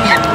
Yeah.